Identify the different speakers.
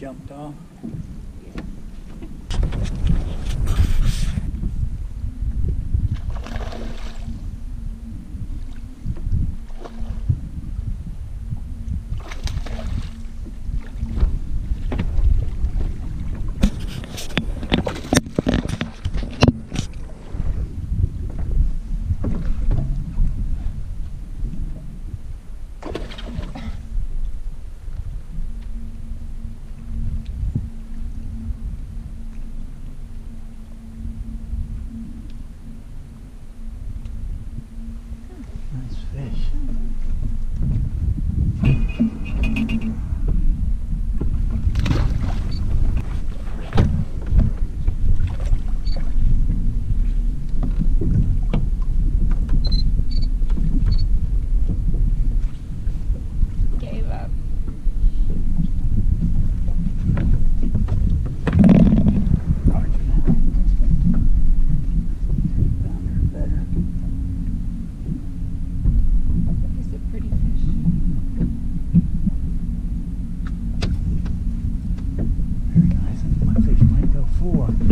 Speaker 1: jumped off. Ixi. voa.